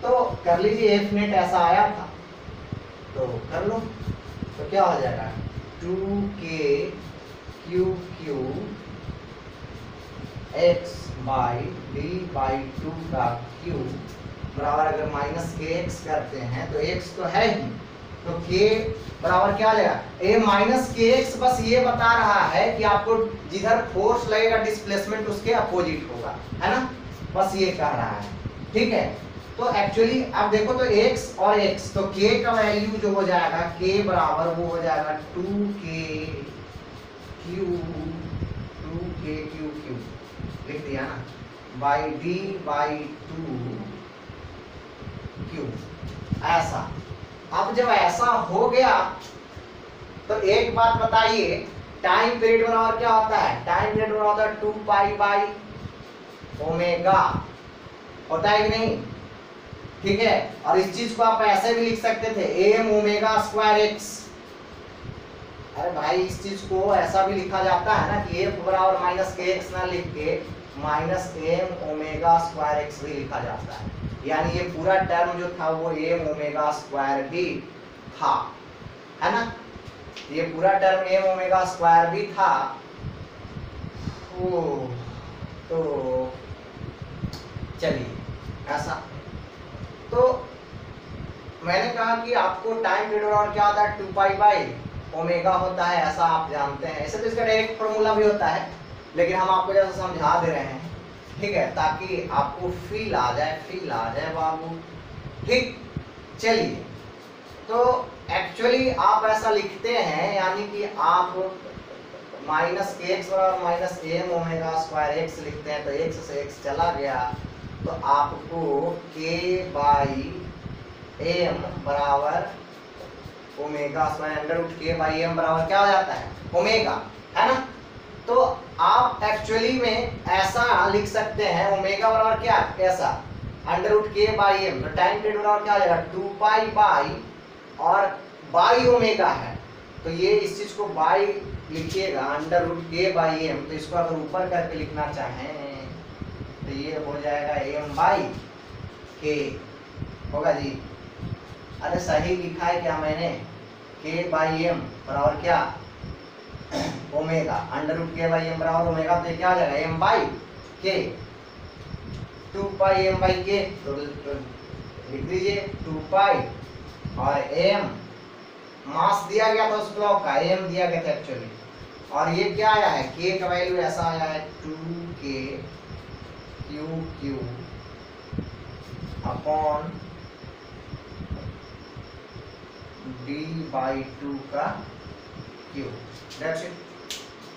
तो कर लीजिए एफ़ नेट ऐसा आया था। तो कर लो। तो क्या हो जाएगा? Two k q q x by d by two का क्यू बराबर अगर माइनस के एक्स करते हैं तो एक्स तो है ही। तो के बराबर क्या लेगा ए माइनस के एक्स बस ये बता रहा है कि आपको जिधर फोर्स लगेगा डिस्प्लेसमेंट उसके अपोजिट होगा, है ना? बस ये कह रहा है, ठीक है? तो एक्चुअली आप देखो तो x और x तो k का वैल्यू जो हो जाएगा, k बराबर वो हो जाएगा two k q two k q q लिख दिया ना? By d by two cube ऐसा। अब जब ऐसा हो गया तो एक बात बताइए टाइम पीरियड बराबर क्या होता है? टाइम पीरियड बराबर होता है टू पाई बाई ओमेगा होता है कि नहीं? ठीक है? और इस चीज़ को आप ऐसे भी लिख सकते थे एम ओमेगा स्क्वायर एक्स अरे भाई, इस चीज़ को ऐसा भी लिखा जाता है ना कि एफ़ बराबर माइनस के एक्स ना लिख के minus m omega square x भी लिखा जाता है। यानी ये पूरा टर्म जो था वो एम ओमेगा स्क्वायर भी था। है ना? ये पूरा टर्म एम ओमेगा स्क्वायर भी था। ओ, तो चलिए ऐसा। तो मैंने कहा कि आपको टाइम पीरियड और क्या होता है? टू पाई बाई ओमेगा होता है ऐसा आप जानते हैं। ऐसे तो इसका डायरेक्ट फॉर्मूला भी होता है लेकिन हम आपको जैसा समझा दे रहे हैं ठीक है, ताकि आपको फील आ जाए फील आ जाए बाबू ठीक, चलिए। तो एक्चुअली आप ऐसा लिखते हैं, यानी कि आप माइनस एक्स बराबर minus m omega square x लिखते हैं तो एक्स से एक्स चला गया तो आपको के बाई एम बराबर omega square under root k by m बराबर क्या हो जाता है? ओमेगा है ना? तो आप एक्चुअली में ऐसा लिख सकते हैं ओमेगा बराबर क्या? ऐसा। Under root k by m तो टाइम पीरियड बराबर क्या हो जाएगा? टू पाई बाई और बाई ओमेगा है। तो ये इस चीज़ को बाई लिखिएगा under root k by m तो इसको अगर ऊपर करके लिखना चाहें तो ये हो जाएगा एम बाई के होगा जी? अरे सही लिखा है क्या मैंने? के बाई एम बराबर क्या? Omega under root k by m बराबर ओमेगा तो क्या हो जाएगा? M by k two pi m by k लिख दीजिए टू पाई और एम मास दिया गया था उस ब्लॉक का। एम दिया गया था एक्चुअली और ये क्या आया है? के का वैल्यू ऐसा आया है two k q q upon d by two का क्यू दैट्स इट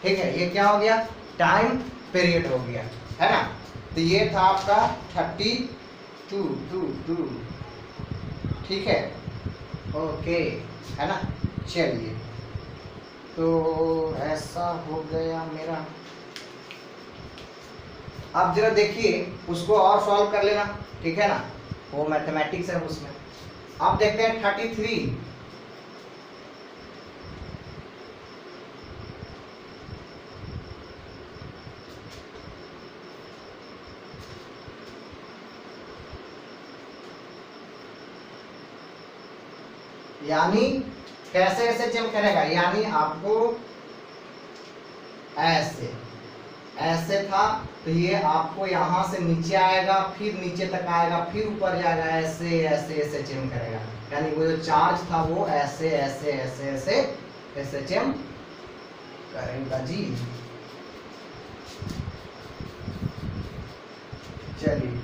ठीक है, ये क्या हो गया? टाइम पीरियड हो गया, है ना? तो ये था आपका थर्टी टू टू टू ठीक है? ओके है ना? चलिए। तो ऐसा हो गया मेरा। आप जरा देखिए, उसको और सॉल्व कर लेना, ठीक है ना? वो मैथमेटिक्स है उसमें। आप देखते हैं थर्टी थ्री यानी कैसे ऐसे चेम करेगा? यानी आपको ऐसे ऐसे था तो ये आपको यहाँ से नीचे आएगा, फिर नीचे तक आएगा, फिर ऊपर जाएगा, ऐसे ऐसे ऐसे चेम करेगा। यानी वो जो चार्ज था वो ऐसे ऐसे ऐसे ऐसे ऐसे चेम करेगा जी। चलिए,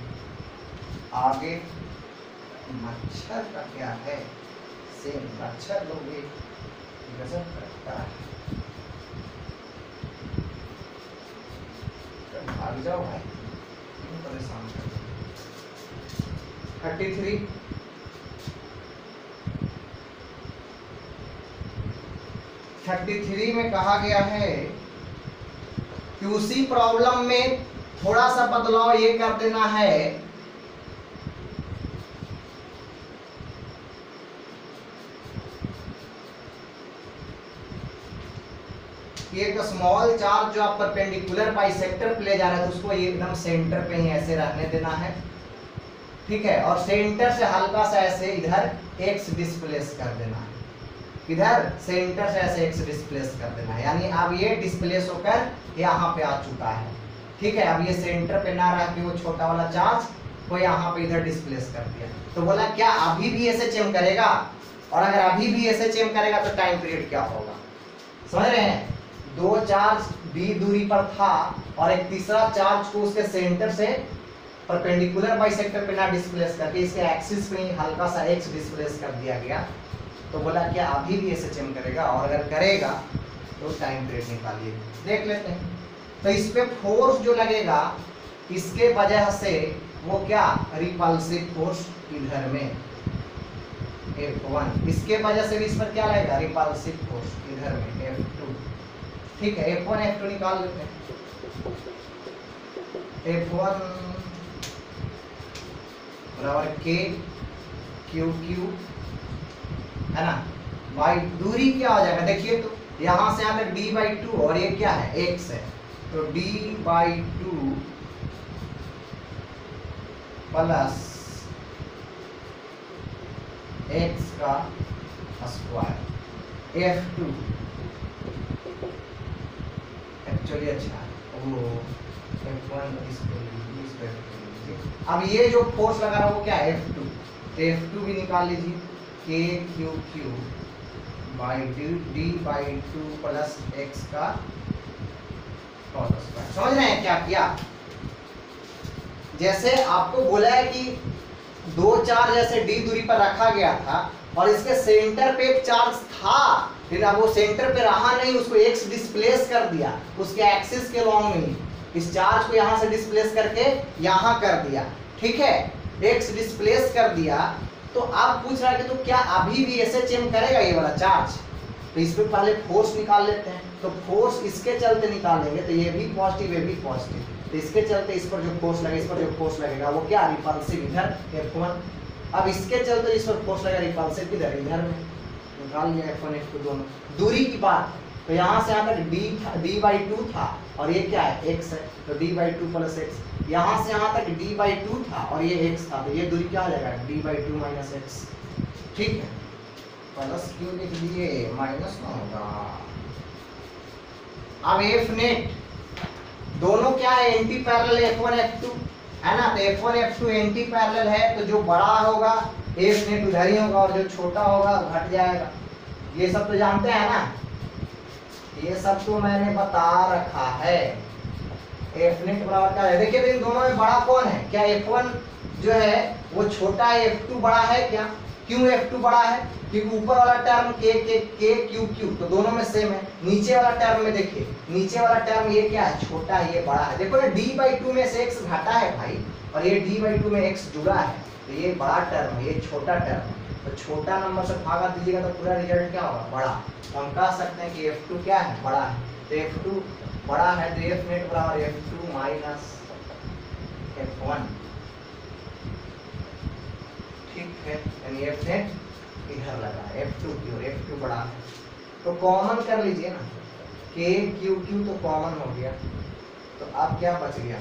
आगे मच्छर का क्या है? मच्छर लोग भी गजब करता है। भाग जाओ भाई क्यों परेशान कर थर्टी थ्री। थर्टी थ्री में कहा गया है, कि उसी प्रॉब्लम में थोड़ा सा बदलाव ये कर देना है एक स्मॉल चार्ज जो आप परपेंडिकुलर बाइसेक्टर पे ले जा रहे हैं तो उसको एकदम सेंटर पे ही ऐसे रहने देना है। ठीक है? और सेंटर से हल्का सा ऐसे इधर एक्स डिस्प्लेस कर देना। है इधर सेंटर से ऐसे एक्स डिस्प्लेस कर देना। है यानी अब ये डिस्प्लेस होकर यहाँ पे आ चुका है। ठीक है? अब ये सेंटर पे ना रह के वो छोटा वाला चार्ज को यहाँ पे इधर डिस्प्लेस कर दिया। तो बोला, क्या अभी भी ऐसे चेम करेगा? और अगर अभी भी ऐसे चेम करेगा तो टाइम पीरियड क्या होगा? समझ रहे हैं? दो चार्ज डी दूरी पर था और एक तीसरा चार्ज को उसके सेंटर से परपेंडिकुलर बाइसेक्टर पे ना डिस्प्लेस करके इसके एक्सिस पे हल्का सा एक्स डिस्प्लेस कर दिया गया। तो बोला क्या अभी भी चेम करेगा और अगर करेगा तो टाइम पीरियड निकालिए। देख लेते हैं। तो इस पर फोर्स जो लगेगा, इसके वजह से वो क्या? रिपल्सिव फोर्स इधर में। F1 इसके वजह से भी इस पर क्या लगेगा? रिपल्सिव फोर्स इधर में। F2 ठीक है F1 F2 निकाल लेते हैं। F1 बराबर K, Q Q, है ना? बाई दूरी क्या हो जाएगा? देखिए तो यहाँ से यहाँ d बाई टू और ये क्या है? X है। तो d by two plus x का स्क्वायर एफ़ टू एक्चुअली अच्छा अब ये जो फोर्स लगा रहा है वो क्या है? एफ़ टू तो एफ़ टू भी निकाल लीजिए। K q q by d d by two plus x का समझ रहे हैं क्या किया? जैसे आपको बोला है कि दो चार्ज ऐसे डी दूरी पर रखा गया था और इसके सेंटर पे एक चार्ज था फिर अब वो सेंटर पे रहा नहीं, उसको एक्स डिस्प्लेस कर दिया। उसके एक्सिस के लॉन्ग में इस चार्ज को यहाँ से डिस्प्लेस करके यहाँ कर दिया। ठीक है? एक्स डिस्प्लेस कर दिया। तो आप पूछ रहा है कि तो क्या अभी भी एस एच करेगा ये वाला चार्ज तो इस पर पहले फोर्स निकाल लेते हैं। तो फोर्स इसके चलते निकालेंगे तो ये भी पॉजिटिव ये भी पॉजिटिव तो इसके चलते इस पर जो फोर्स लगेगा, इस पर जो फोर्स लगेगा, वो क्या? रिपल्सिव इधर एफ़ अब इसके चलते इस पर फोर्स लगेगा रिपल्सिव किधर? इधर में। निकाल लिया एफ़ वन एफ़ टू दोनों। दूरी की बात तो यहाँ से यहाँ तक डी था डी बाई टू था, और ये क्या है? एक्स है तो d by two plus x यहाँ से यहाँ तक डी बाई टू था, और ये एक्स था तो ये दूरी क्या हो जाएगा? D by two minus x ठीक है? प्लस क्यों लिख दिए माइनस ना होगा? अब एफ़ नेट दोनों क्या है? Anti parallel f one f two है ना? तो f one f two anti parallel है तो जो बड़ा होगा एफ़ नेट उधर ही होगा और जो छोटा होगा, घट जाएगा। ये सब तो जानते हैं ना? ये सब तो मैंने बता रखा है। एफ़ नेट बराबर क्या है। देखिए, इन दोनों में बड़ा कौन है? क्या एफ़ वन जो है, वो छोटा है एफ़ टू बड़ा है क्या? क्यों एफ़ टू बड़ा है? क्योंकि ऊपर वाला टर्म के के के क्यू क्यू तो दोनों में सेम है। नीचे वाला टर्म में देखिए, नीचे वाला टर्म ये क्या है? छोटा, ये बड़ा है। देखो ना डी बाई टू में से एक्स घटा है भाई, और ये डी बाई टू में एक्स जुड़ा है। तो ये बड़ा टर्म है, ये छोटा टर्म है। तो छोटा नंबर से भागा दीजिएगा तो पूरा रिज़ल्ट क्या होगा? बड़ा। तो हम कह सकते हैं कि एफ़ टू क्या है? बड़ा है। तो एफ़ टू बड़ा है तो एफ़ नेट बराबर f two minus f one ठीक है? यानी एफ़ नेट इधर लगा एफ़ टू की और एफ़ टू बड़ा है। तो कॉमन कर लीजिए ना। के क्यू क्यू तो कॉमन हो गया। तो अब क्या बच गया?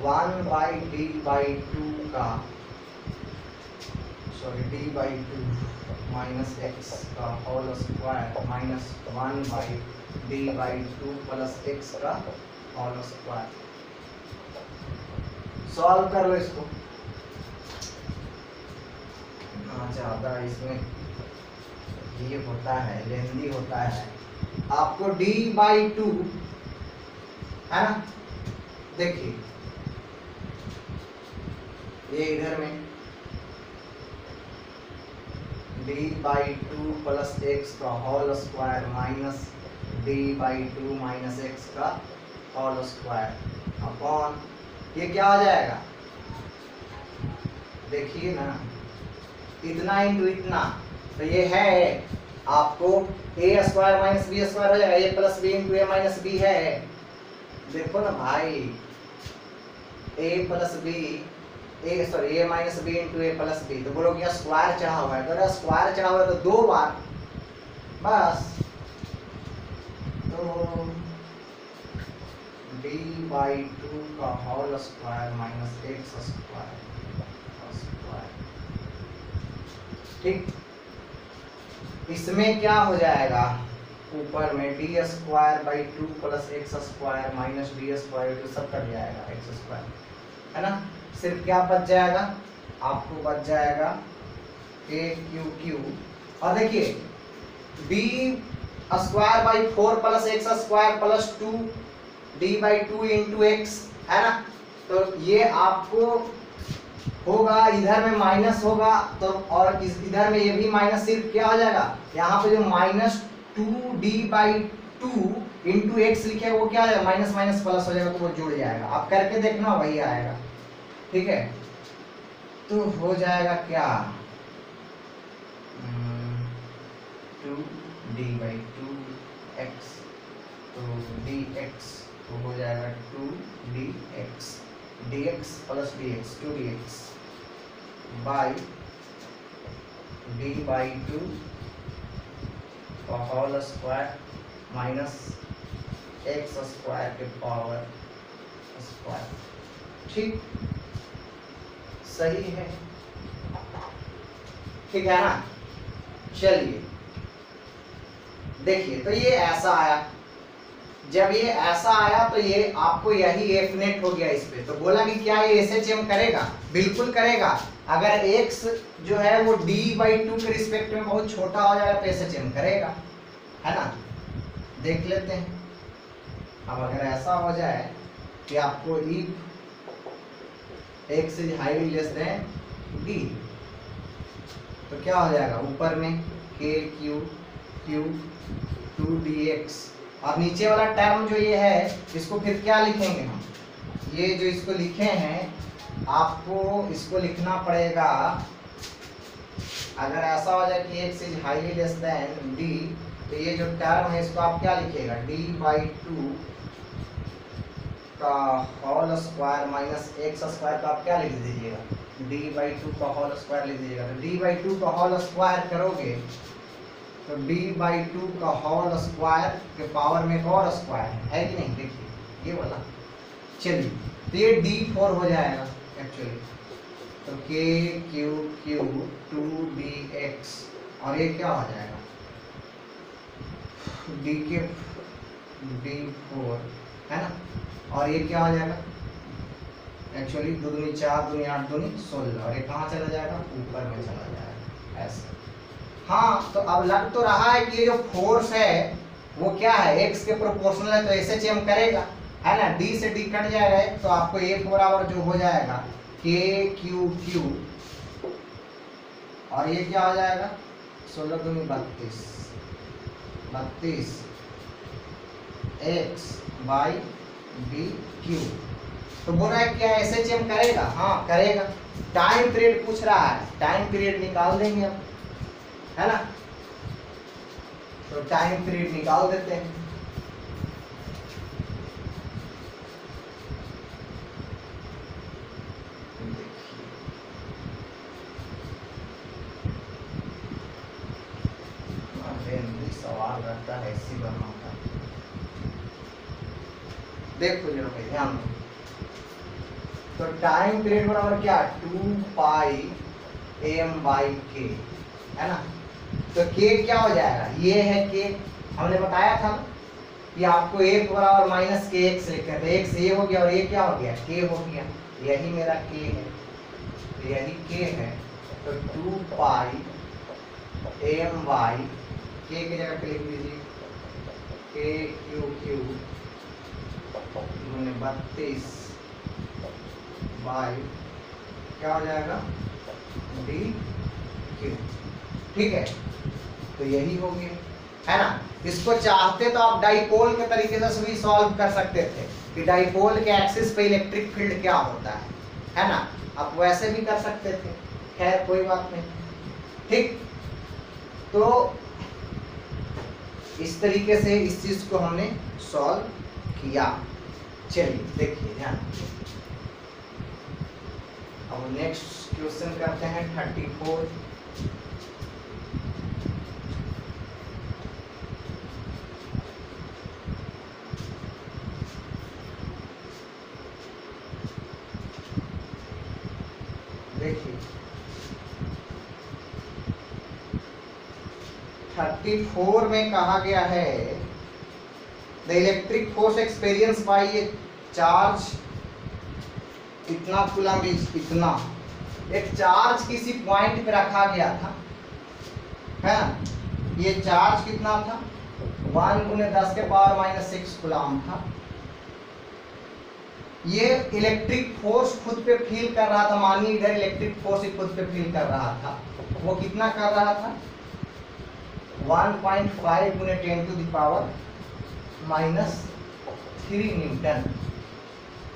One by d by two का sorry d by two minus x का whole square minus one by d by two plus x का होल स्क्वायर सॉल्व कर लो इसको। हाँ ज़्यादा इसमें ये होता है लेंदी होता है। आपको डी बाई टू है ना? देखिए, ये इधर में d by two plus x का whole square minus d by two minus x का होल स्क्वायर अपॉन, ये क्या आ जाएगा? देखिए ना, इतना इंटू इतना। तो ये है आपको a square minus b square हो जाएगा a plus b into a minus b है। देखो ना भाई a plus b a sorry a minus b into a plus b तो बोलो क्या स्क्वायर चढ़ा हुआ है। तो अगर स्क्वायर चढ़ा हुआ है तो दो बार। बस। तो डी बाई टू का whole square minus x square square ठीक? इसमें क्या हो जाएगा? ऊपर में d square by two plus x square minus d square सब कट जाएगा एक्स स्क्वायर है ना? सिर्फ़ क्या बच जाएगा? आपको बच जाएगा ए क्यू क्यू और देखिए d square by four plus x square plus two d by two into x है ना? तो ये आपको होगा, इधर में माइनस होगा तो और इस, इधर में ये भी माइनस सिर्फ़ क्या हो जाएगा? यहाँ पे जो minus two d by two into x लिखे, वो क्या हो जाएगा? माइनस माइनस प्लस हो जाएगा तो वो जुड़ जाएगा। आप करके देखना, वही आएगा। ठीक है? तो हो जाएगा क्या? Two d by two x तो डी एक्स तो हो जाएगा two d x d x plus d x two d x by d by two whole square minus x square के पावर स्क्वायर ठीक? सही है? ठीक है ना? चलिए। देखिए तो ये ऐसा आया। जब ये ऐसा आया तो ये आपको यही एफ़ नेट हो गया इस पे। तो बोला कि क्या ये एस एच एम करेगा? बिल्कुल करेगा। अगर एक्स जो है, वो डी बाई टू के रिस्पेक्ट में बहुत छोटा हो जाएगा तो एस एच एम करेगा। है ना? देख लेते हैं। अब अगर ऐसा हो जाए कि आपको ई x is highly less than d तो क्या हो जाएगा? ऊपर में k q q two d x और नीचे वाला टर्म जो ये है, इसको फिर क्या लिखेंगे हम? ये जो इसको लिखे हैं, आपको इसको लिखना पड़ेगा, अगर ऐसा हो जाए कि x is highly less than d तो ये जो टर्म है, इसको आप क्या लिखेगा डी बाई टू का whole square minus x square का आप क्या लिख दीजिएगा? डी बाई टू का होल स्क्वायर लिख दीजिएगा। तो डी बाई टू का होल स्क्वायर करोगे तो डी बाई टू का होल स्क्वायर के पावर में एक और स्क्वायर है, कि नहीं? देखिए ये वाला। चलिए तो ये डी फोर हो जाएगा एक्चुअली तो k q q two d x और ये क्या हो जाएगा? डी के डी फोर है ना? और ये क्या हो जाएगा? एक्चुअली दो दूनी चार दूनी आठ दूनी सोलह। और ये कहाँ चला जाएगा? ऊपर में चला जाएगा। ऐसे। हाँ तो अब लग तो रहा है कि ये जो फोर्स है, वो क्या है? एक्स के प्रोपोर्शनल है तो ऐसे चेम करेगा। है ना? डी से डी कट जाएगा तो आपको एक बराबर जो हो जाएगा के क्यू क्यू और ये क्या हो जाएगा? सोलह दूनी बत्तीस। बत्तीस। एक्स बाई बी क्यू तो बोल रहा है क्या ऐसे चेम करेगा? हाँ करेगा। टाइम पीरियड पूछ रहा है। टाइम पीरियड निकाल देंगे हम। है ना? तो टाइम पीरियड निकाल देते हैं। सवाल रहता है इसी बना देखो जरा भाई, ध्यान तो टाइम पीरियड बराबर क्या? टू पाई एम बाई के, है ना? तो के क्या हो जाएगा? ये है के, हमने बताया था कि आपको एक बराबर माइनस के एक्स लिखते हैं तो एक्स ये हो गया और ये क्या हो गया? के हो गया। यही मेरा के है। तो यही के है। तो टू पाई एम वाई की जगह पे लिख दीजिए। के क्यू क्यू मैंने बत्तीस बाई क्या हो जाएगा? डी क्यू ठीक है? तो यही हो गया। है ना? इसको चाहते तो आप डाइपोल के तरीके से भी सॉल्व कर सकते थे कि डाइपोल के एक्सिस पे इलेक्ट्रिक फ़ील्ड क्या होता है। है ना? आप वैसे भी कर सकते थे। खैर, कोई बात नहीं। ठीक? तो इस तरीके से इस चीज़ को हमने सॉल्व किया। चलिए, देखिए, ध्यान अब नेक्स्ट क्वेश्चन करते हैं थर्टी फोर देखिए। थर्टी फोर में कहा गया है the electric force experience by a charge इतना कुलम इतना। एक चार्ज किसी पॉइंट पे रखा गया था, है ना? ये चार्ज कितना था? वन गुने दस के पावर माइनस सिक्स गुलाम था। ये इलेक्ट्रिक फोर्स खुद पे फील कर रहा था, मानिए इधर इलेक्ट्रिक फोर्स ही खुद पे फील कर रहा था। वो कितना कर रहा था? 1.5 गुने ten to the power minus three newton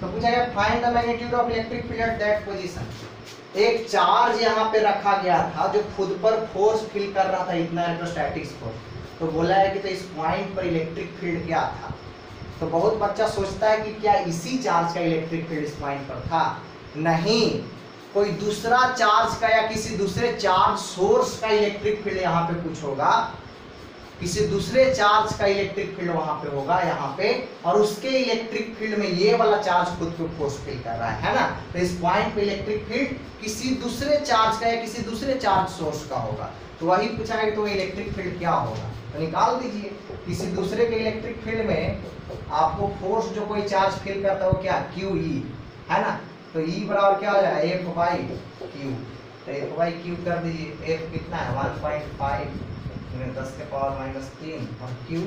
तो पूछा गया find the magnitude of electric field at that position एक चार्ज यहाँ पे रखा गया था, जो खुद पर फोर्स फील कर रहा था इतना इलेक्ट्रोस्टैटिक्स फोर्स तो बोला है कि तो इस पॉइंट पर इलेक्ट्रिक फ़ील्ड क्या था? तो बहुत बच्चा सोचता है कि क्या इसी चार्ज का इलेक्ट्रिक फ़ील्ड इस पॉइंट पर था? नहीं। कोई दूसरा चार्ज का या किसी दूसरे चार्ज सोर्स का इलेक्ट्रिक फ़ील्ड यहाँ पे कुछ होगा? किसी दूसरे चार्ज का इलेक्ट्रिक फ़ील्ड वहाँ पे होगा, यहाँ पे। और उसके इलेक्ट्रिक फ़ील्ड में ये वाला चार्ज खुद को फोर्स फील कर रहा है है ना? तो इस पॉइंट पे इलेक्ट्रिक फ़ील्ड किसी दूसरे चार्ज का या किसी दूसरे चार्ज सोर्स का होगा। तो वही पूछा है तो इलेक्ट्रिक फ़ील्ड क्या होगा? तो निकाल दीजिए। किसी दूसरे के इलेक्ट्रिक फ़ील्ड में आपको फोर्स जो कोई चार्ज फील करता है क्या? क्यू ई है ना? तो ई बराबर क्या हो जाएगा? एफ़ बाई क्यू तो एफ़ बाई क्यू कर दीजिए। एफ़ कितना है? वन पॉइंट फाइव गुने दस के पावर माइनस तीन और क्यू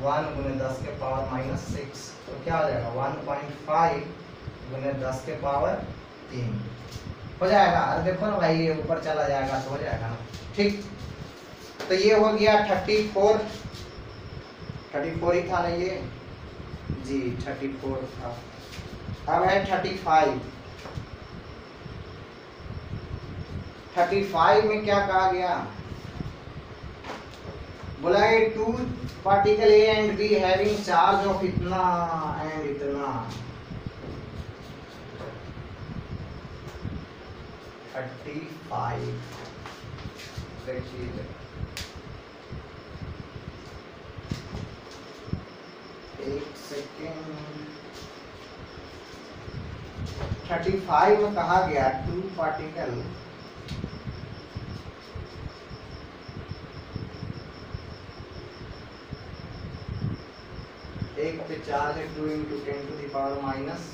वन गुने दस के पावर माइनस सिक्स। तो क्या हो जाएगा? वन पॉइंट फाइव गुने दस के पावर तीन। हो जाएगा? अरे देखो ना भाई, ये ऊपर चला जाएगा तो हो जाएगा ना। ठीक। तो ये हो गया थर्टी फोर। थर्टी फोर ही था ना ये? जी, थर्टी फोर था। अब है थर्टी फाइव। थर्टी फाइव में क्या कहा गया? बोला है two particle A and B having charge of इतना एंड इतना। थर्टी फाइव एक सेकेंड थर्टी फाइव कहा गया टू पार्टिकल एक पे चार्ज है two into ten to the power minus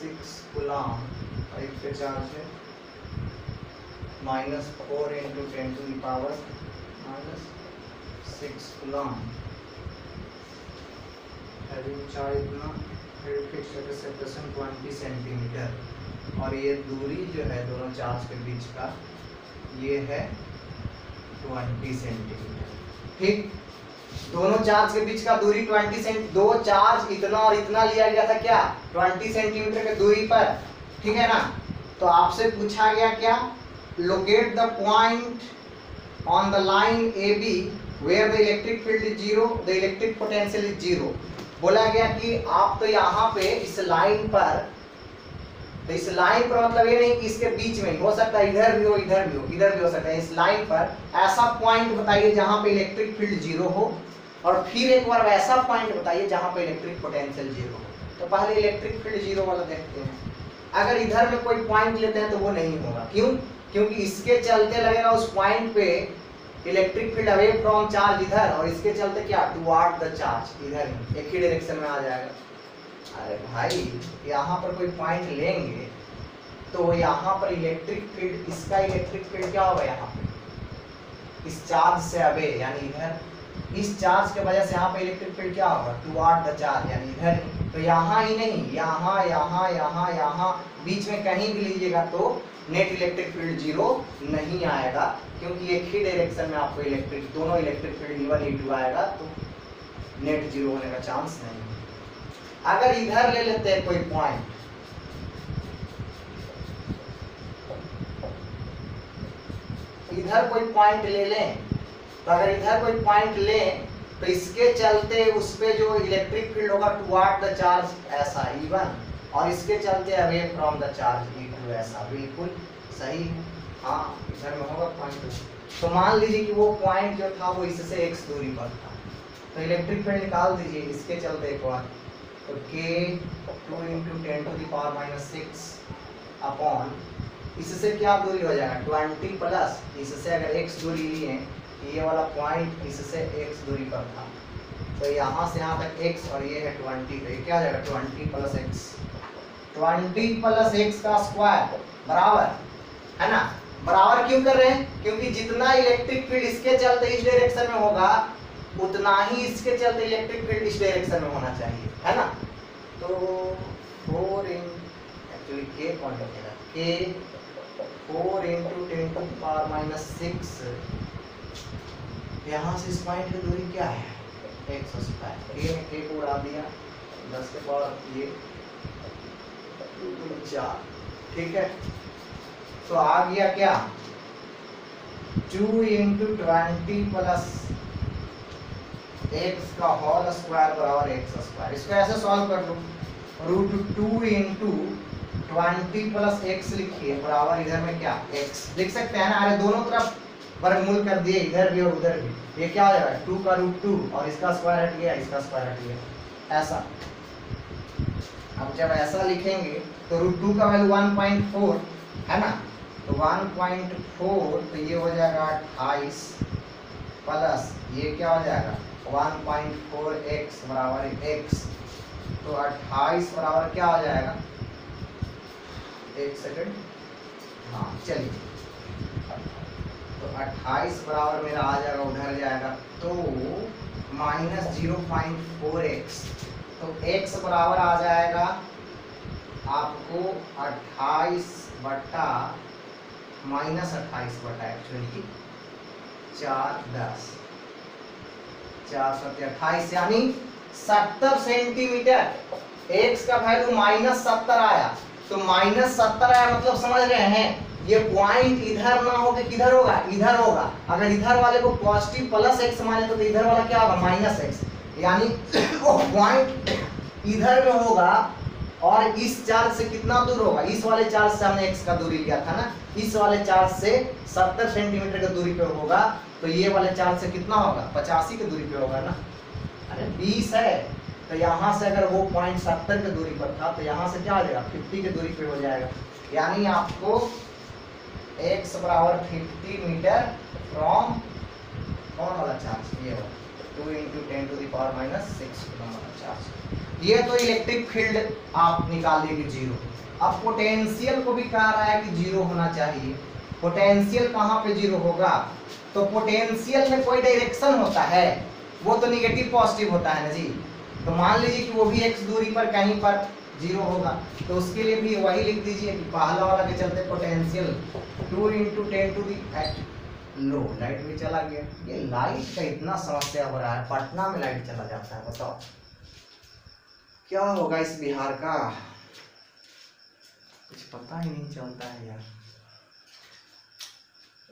six coulomb और एक पे चार्ज है minus four into ten to the power minus six coulomb. Charge इतना separation 20 सेंटीमीटर और ये दूरी जो है, दोनों चार्ज के बीच का, ये है 20 सेंटीमीटर ठीक? दोनों चार्ज के बीच का दूरी 20 सेंट दो चार्ज इतना और इतना लिया गया था क्या? 20 सेंटीमीटर के दूरी पर, ठीक है ना? तो आपसे पूछा गया क्या? Locate the point on the line A B where the electric field is zero the electric potential is zero बोला गया कि आप तो यहाँ पे इस लाइन पर तो इस लाइन पर मतलब ये नहीं कि इसके बीच में हो सकता है इधर भी हो, इधर भी हो, इधर भी हो सकता है। इस लाइन पर ऐसा पॉइंट बताइए जहाँ पे इलेक्ट्रिक फ़ील्ड ज़ीरो हो। और फिर एक बार वैसा पॉइंट बताइए जहाँ पे इलेक्ट्रिक पोटेंशियल ज़ीरो तो पहले इलेक्ट्रिक फ़ील्ड ज़ीरो वाला देखते हैं। अगर इधर में कोई पॉइंट लेते हैं तो वो नहीं होगा। क्यों? क्योंकि इसके चलते लगेगा उस पॉइंट पे electric field away from charge इधर और इसके चलते क्या? टुवार्ड द चार्ज इधर एक ही डायरेक्शन में आ जाएगा। अरे भाई, यहाँ पर कोई पॉइंट लेंगे तो यहाँ पर इलेक्ट्रिक फ़ील्ड इसका इलेक्ट्रिक फ़ील्ड क्या होगा यहाँ पे? इस चार्ज से अवे यानी इधर। इस चार्ज के वजह से यहाँ पे इलेक्ट्रिक फ़ील्ड क्या होगा? टुवार्ड द चार्ज यानी इधर। तो यहाँ ही नहीं, यहाँ यहाँ यहाँ यहाँ, बीच में कहीं भी लीजिएगा तो नेट इलेक्ट्रिक फ़ील्ड ज़ीरो नहीं आएगा, क्योंकि एक ही डायरेक्शन में आपको इलेक्ट्रिक दोनों electric field E one two आएगा तो नेट ज़ीरो होने का चांस नहीं अगर इधर ले लेते हैं कोई पॉइंट इधर कोई पॉइंट ले लें तो अगर इधर कोई पॉइंट लें तो इसके चलते उस पर जो इलेक्ट्रिक फ़ील्ड होगा टुवार्ड द चार्ज ऐसा इवन और इसके चलते away from the charge E two ऐसा, बिल्कुल सही हाँ। इधर में होगा पॉइंट तो मान लीजिए कि वो पॉइंट जो था, वो इससे एक्स दूरी पर था। तो इलेक्ट्रिक फ़ील्ड निकाल दीजिए, इसके चलते एक बार। तो k two into ten to the power minus six upon इससे क्या दूरी हो जाएगा? ट्वेंटी प्लस इससे अगर एक्स दूरी लिए ये वाला पॉइंट इससे एक्स दूरी पर था। तो यहाँ से यहाँ तक x और ये है ट्वेंटी तो ये क्या जाएगा? Twenty plus x twenty plus x का स्क्वायर बराबर, है ना? बराबर क्यों कर रहे हैं? क्योंकि जितना इलेक्ट्रिक फ़ील्ड इसके चलते इस डायरेक्शन में होगा, उतना ही इसके चलते इलेक्ट्रिक फ़ील्ड इस डायरेक्शन में होना चाहिए, है ना? तो फोर इन एक्चुअली के कौन रखेगा k four into ten to power minus six यहाँ से इस पॉइंट की दूरी क्या है? एक्स स्क्वायर के में के को उड़ा दिया। दस के पावर ये चार। ठीक है? तो आ गया क्या? Two into twenty plus x का होल स्क्वायर बराबर एक्स स्क्वायर इसको ऐसे सॉल्व कर लो। Root two into twenty plus x लिखिए। बराबर इधर में क्या? एक्स लिख सकते हैं ना? अरे दोनों तरफ़ वर्गमूल कर दिए, इधर भी और उधर भी। ये क्या हो जाएगा? टू का रूट टू और इसका स्क्वायर हट गया इसका स्क्वायर हट गया ऐसा। अब जब ऐसा लिखेंगे तो रूट टू का वैल्यू वन पॉइंट फोर है ना? तो वन पॉइंट फोर तो ये हो जाएगा अट्ठाईस प्लस ये क्या हो जाएगा? वन पॉइंट फोर एक्स बराबर एक्स तो अट्ठाईस बराबर क्या हो जाएगा? एक सेकंड हाँ चलिए। तो 28 बराबर मेरा आ जाएगा, उधर जाएगा तो minus zero point four x तो x बराबर आ जाएगा आपको 28 बट्टा माइनस अट्ठाईस बटा एक्चुअली चार दस। चार सत्य अट्ठाईस यानी सत्तर सेंटीमीटर। एक्स का वैल्यू माइनस सत्तर आया तो माइनस सत्तर आया मतलब समझ रहे हैं? ये पॉइंट इधर ना हो किधर होगा? इधर होगा। अगर इधर वाले को पॉजिटिव प्लस एक्स माने तो इधर वाला क्या होगा? माइनस एक्स यानी वो पॉइंट इधर में होगा और इस चार्ज से कितना दूर होगा? इस वाले चार्ज से हमने एक्स का दूरी लिया था ना? इस वाले चार्ज से 70 सेंटीमीटर की दूरी पे होगा तो ये वाले चार्ज से कितना होगा? पचासी की दूरी पे होगा ना? अरे 20 है। तो यहाँ से अगर वो पॉइंट सत्तर की दूरी पर था तो यहाँ से क्या आ जाएगा? 50 की दूरी पे हो जाएगा। यानी आपको x बराबर 50 मीटर फ्रॉम कौन वाला चार्ज ये वाला। Two into ten to the power minus six वाला चार्ज ये तो इलेक्ट्रिक फ़ील्ड आप निकाल देंगे ज़ीरो अब पोटेंशियल को भी कहा रहा है कि ज़ीरो होना चाहिए। पोटेंशियल कहाँ पे ज़ीरो होगा? तो पोटेंशियल में कोई डायरेक्शन होता है, वो तो निगेटिव पॉजिटिव होता है ना जी। तो मान लीजिए कि वो भी एक्स दूरी पर कहीं पर ज़ीरो होगा। तो उसके लिए भी वही लिख दीजिए पहला वाला के चलते potential two into ten to दी एट लो लाइट भी चला गया। ये लाइट का इतना समस्या हो रहा है। पटना में लाइट चला जाता है, बताओ। क्या होगा इस बिहार का? कुछ पता ही नहीं चलता है यार।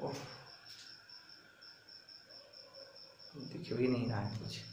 ओह। दिख ही नहीं रहा है कुछ।